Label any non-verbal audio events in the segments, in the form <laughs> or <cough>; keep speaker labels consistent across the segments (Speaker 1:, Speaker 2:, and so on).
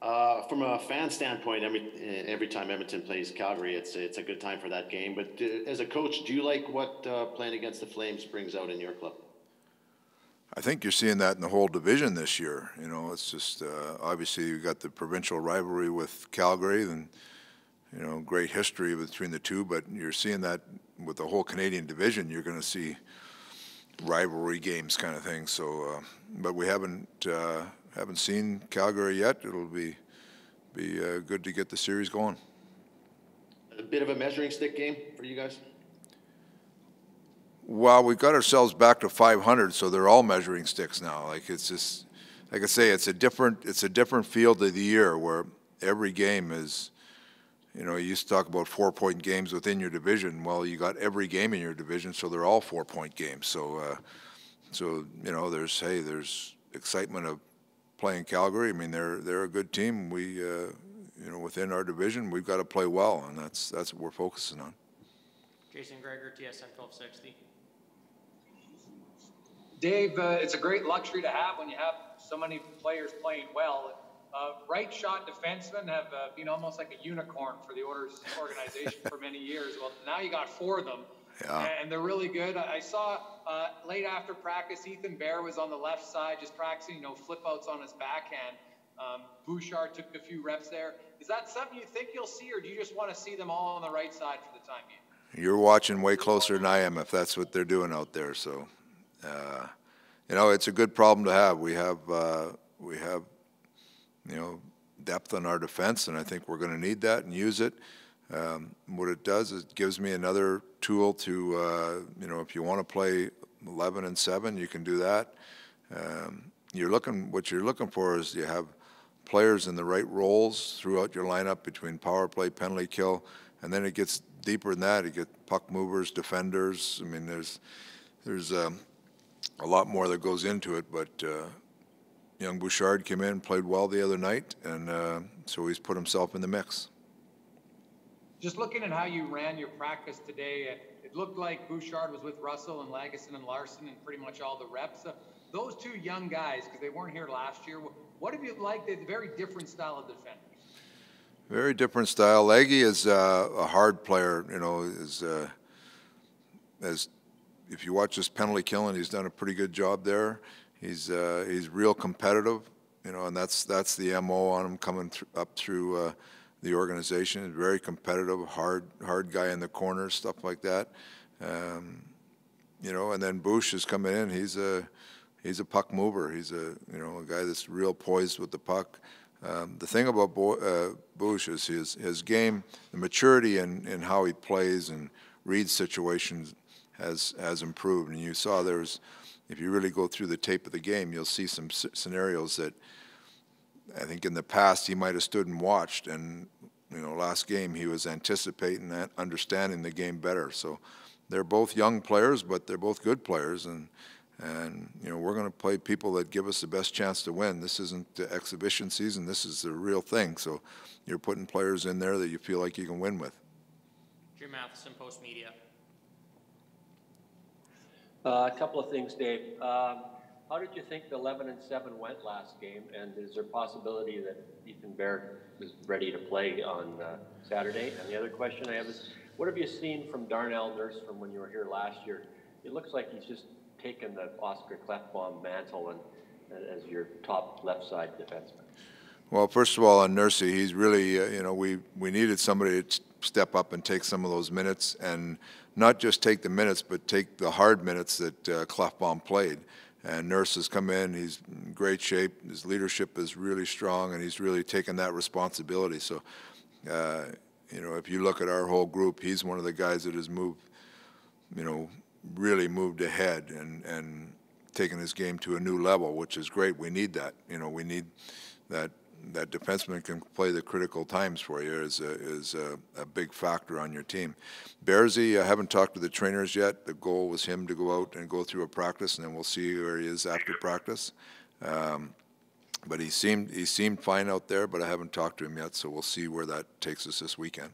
Speaker 1: Uh, from a fan standpoint, every every time Edmonton plays Calgary, it's it's a good time for that game. But uh, as a coach, do you like what uh, playing against the Flames brings out in your club?
Speaker 2: I think you're seeing that in the whole division this year. You know, it's just uh, obviously you've got the provincial rivalry with Calgary, and you know, great history between the two. But you're seeing that with the whole Canadian division. You're going to see rivalry games, kind of thing. So, uh, but we haven't uh, haven't seen Calgary yet. It'll be be uh, good to get the series going.
Speaker 1: A bit of a measuring stick game for you guys.
Speaker 2: Well, we've got ourselves back to 500, so they're all measuring sticks now. Like it's just, like I say, it's a different it's a different field of the year where every game is. You know, you used to talk about four-point games within your division. Well, you got every game in your division, so they're all four-point games. So, uh, so you know, there's hey, there's excitement of playing Calgary. I mean, they're they're a good team. We, uh, you know, within our division, we've got to play well, and that's that's what we're focusing on.
Speaker 3: Jason Gregor, TSN 1260.
Speaker 4: Dave, uh, it's a great luxury to have when you have so many players playing well. Uh, right shot defensemen have uh, been almost like a unicorn for the Oilers organization for many years. Well, now you got four of them,
Speaker 2: Yeah.
Speaker 4: and they're really good. I saw uh, late after practice, Ethan Bear was on the left side just practicing, you know, flip outs on his backhand. Um, Bouchard took a few reps there. Is that something you think you'll see, or do you just want to see them all on the right side for the time being?
Speaker 2: You're watching way closer than I am if that's what they're doing out there. So, uh, you know, it's a good problem to have. We have uh, we have you know depth on our defense, and I think we're going to need that and use it. Um, what it does is it gives me another tool to uh, you know if you want to play 11 and seven, you can do that. Um, you're looking what you're looking for is you have players in the right roles throughout your lineup between power play, penalty kill, and then it gets deeper than that. You get puck movers, defenders. I mean, there's there's um, a lot more that goes into it. But uh, young Bouchard came in, played well the other night, and uh, so he's put himself in the mix.
Speaker 4: Just looking at how you ran your practice today, it, looked like Bouchard was with Russell and Lagesson and Larsson and pretty much all the reps. Uh, those two young guys, because they weren't here last year, what have you liked? A very different style of defenders.
Speaker 2: Very different style. Leggy is uh, a hard player. You know, is uh, as if you watch his penalty killing, he's done a pretty good job there. He's uh, he's real competitive. You know, and that's that's the mo on him coming th up through uh, the organization. He's very competitive, hard hard guy in the corner, stuff like that. Um, you know, and then Bush is coming in. He's a he's a puck mover. He's a you know a guy that's real poised with the puck. Um, the thing about Bo, uh, Bush is his his game, the maturity in, in how he plays and reads situations has has improved. And you saw there's, if you really go through the tape of the game, you'll see some scenarios that I think in the past he might have stood and watched. And you know, last game he was anticipating that, understanding the game better. So they're both young players, but they're both good players and. And you know we're going to play people that give us the best chance to win. This isn't the exhibition season. This is the real thing. So you're putting players in there that you feel like you can win with.
Speaker 3: Jim Matheson, Postmedia.
Speaker 5: Uh, a couple of things, Dave. Um, how did you think the 11 and 7 went last game? And is there a possibility that Ethan Bear is ready to play on uh, Saturday? And the other question I have is, what have you seen from Darnell Nurse from when you were here last year? It looks like he's just taken the Oscar Klefbom mantle and, as your top left side defenseman?
Speaker 2: Well, first of all, on Nursey, he's really, uh, you know, we, we needed somebody to step up and take some of those minutes and not just take the minutes, but take the hard minutes that uh, Klefbom played. And Nurse has come in, he's in great shape, his leadership is really strong, and he's really taken that responsibility. So, uh, you know, if you look at our whole group, he's one of the guys that has moved, you know, really moved ahead and, and taken his game to a new level, which is great. We need that. You know, we need that that defenseman can play the critical times for you is a, is a, a big factor on your team. Bearsy, I haven't talked to the trainers yet. The goal was him to go out and go through a practice, and then we'll see where he is after practice. Um, but he seemed he seemed fine out there, but I haven't talked to him yet, so we'll see where that takes us this weekend.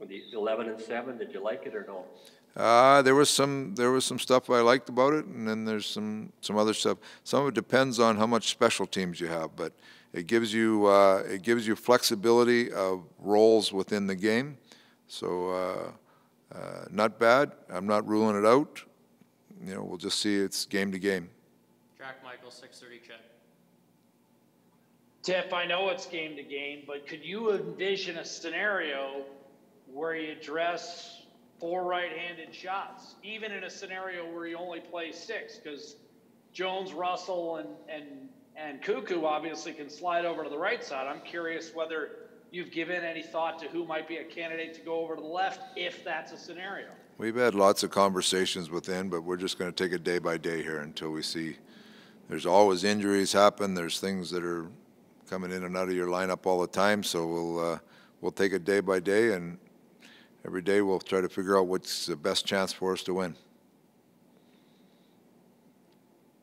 Speaker 5: The 11 and 7, did you like it or no?
Speaker 2: Uh, there was some there was some stuff I liked about it, and then there's some some other stuff. Some of it depends on how much special teams you have, but it gives you uh, it gives you flexibility of roles within the game. So uh, uh, not bad. I'm not ruling it out. You know, we'll just see. It's game to game.
Speaker 3: Jack Michael, six thirty CHED.
Speaker 6: Tip, I know it's game to game, but could you envision a scenario where you dress four right-handed shots, even in a scenario where you only play six? Because Jones, Russell, and and and Cuckoo obviously can slide over to the right side. I'm curious whether you've given any thought to who might be a candidate to go over to the left if that's a scenario.
Speaker 2: We've had lots of conversations within, but we're just going to take it day by day here until we see. There's always injuries happen. There's things that are coming in and out of your lineup all the time. So we'll uh, we'll take it day by day, and every day we'll try to figure out what's the best chance for us to win.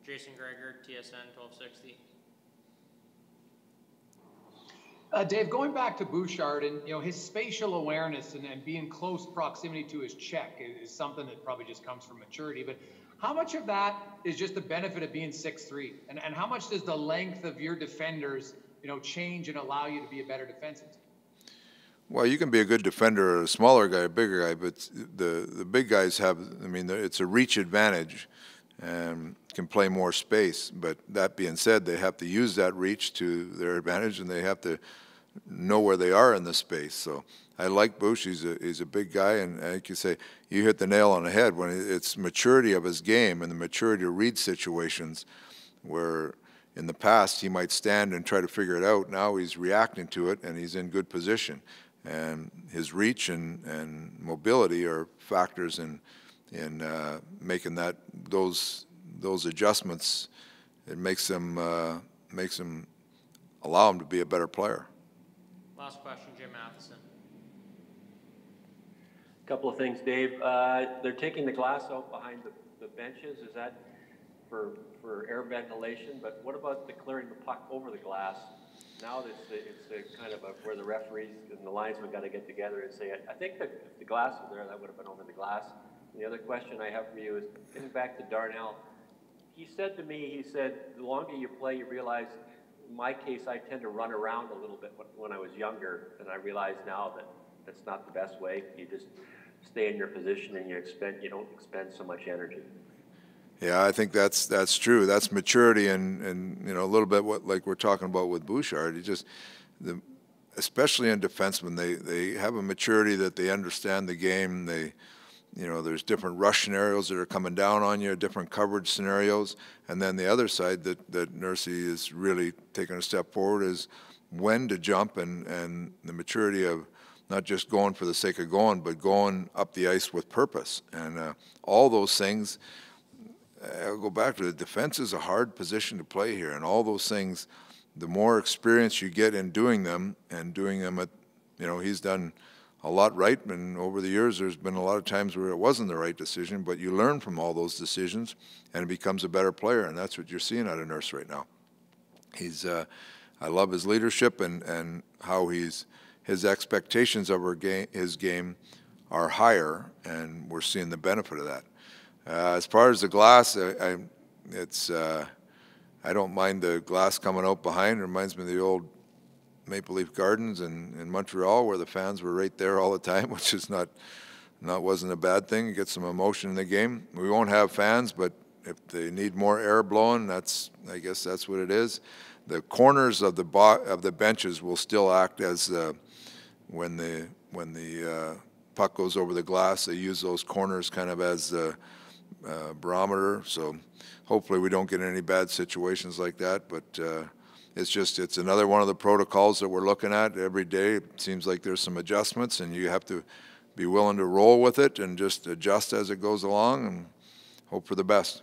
Speaker 3: Jason Gregor, TSN twelve sixty.
Speaker 4: Uh, Dave, going back to Bouchard and you know his spatial awareness and, and being close proximity to his check is, is, something that probably just comes from maturity. But how much of that is just the benefit of being six three, and and how much does the length of your defenders you know change and allow you to be a better defensive team?
Speaker 2: Well, you can be a good defender, a smaller guy, a bigger guy, but the the big guys have. I mean, it's a reach advantage, and can play more space. But that being said, they have to use that reach to their advantage, and they have to know where they are in the space. So I like Bush. He's a he's a big guy, and like you say, you hit the nail on the head when it's maturity of his game and the maturity to read situations where in the past he might stand and try to figure it out. Now he's reacting to it and he's in good position. And his reach and, and mobility are factors in in uh, making that those those adjustments. It makes them uh, makes them allow him to be a better player.
Speaker 3: Last question, Jim Matheson.
Speaker 5: A Couple of things, Dave. Uh, they're taking the glass out behind the, the benches. Is that for for air ventilation? But what about the clearing the puck over the glass? Now it's a, it's a kind of a, where the referees and the linesmen got to get together and say, I, I think that if the glass was there, that would have been over the glass. And the other question I have for you is getting back to Darnell. He said to me, he said, the longer you play, you realize in my case, I tend to run around a little bit when I was younger, and I realize now that that's not the best way. You just stay in your position and you expend you don't expend so much energy.
Speaker 2: Yeah, I think that's that's true. That's maturity and and you know a little bit what like we're talking about with Bouchard. He just the especially in defensemen, they they have a maturity that they understand the game. They you know, there's different rush scenarios that are coming down on you, different coverage scenarios, and then the other side that that Nursey is really taking a step forward is when to jump and and the maturity of not just going for the sake of going, but going up the ice with purpose, and uh, all those things. I'll go back to the defense is a hard position to play here, and all those things. The more experience you get in doing them and doing them at, you know, he's done a lot right, and over the years, there's been a lot of times where it wasn't the right decision, but you learn from all those decisions, and it becomes a better player, and that's what you're seeing out of Nurse right now. He's, uh, I love his leadership and, and how he's, his expectations of game, his game are higher, and we're seeing the benefit of that. Uh, as far as the glass, I, I it's, uh, I don't mind the glass coming out behind. It reminds me of the old Maple Leaf Gardens in, in Montreal, where the fans were right there all the time, <laughs> which is not not wasn't a bad thing. Get some emotion in the game. We won't have fans, but if they need more air blowing, that's I guess that's what it is. The corners of the of the benches will still act as uh, when the when the uh, puck goes over the glass. They use those corners kind of as the uh, barometer. So hopefully we don't get any bad situations like that. But uh, it's just, it's another one of the protocols that we're looking at every day. It seems like there's some adjustments and you have to be willing to roll with it and just adjust as it goes along and hope for the best.